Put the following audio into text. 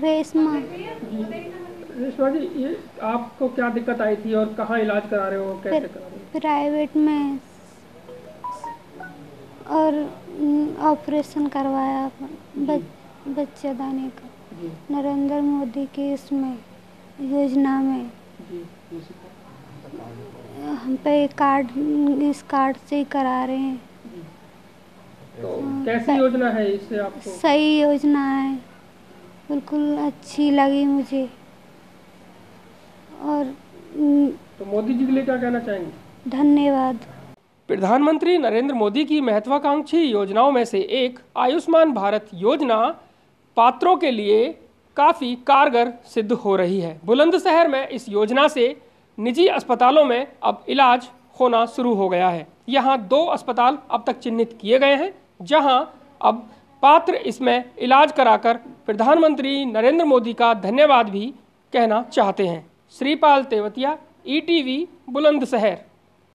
रेशमा रेशमा जी ये आपको क्या दिक्कत आई थी और कहाँ इलाज करा रहे हो कैसे करा रहे हो? प्राइवेट में और ऑपरेशन करवाया बच, बच्चेदानी का। नरेंद्र मोदी की इसमें योजना में। हम पे कार्ड इस कार्ड से ही करा रहे हैं। तो कैसी योजना है इससे आपको? सही योजना है। बिल्कुल अच्छी लगी मुझे। और तो मोदी जी के लिए क्या कहना चाहेंगे? धन्यवाद। प्रधानमंत्री नरेंद्र मोदी की महत्वाकांक्षी योजनाओं में से एक आयुष्मान भारत योजना पात्रों के लिए काफ़ी कारगर सिद्ध हो रही है। बुलंदशहर में इस योजना से निजी अस्पतालों में अब इलाज होना शुरू हो गया है। यहाँ दो अस्पताल अब तक चिन्हित किए गए हैं जहाँ अब पात्र इसमें इलाज कराकर प्रधानमंत्री नरेंद्र मोदी का धन्यवाद भी कहना चाहते हैं। Shripal Tewatia E T V Bulandshahr.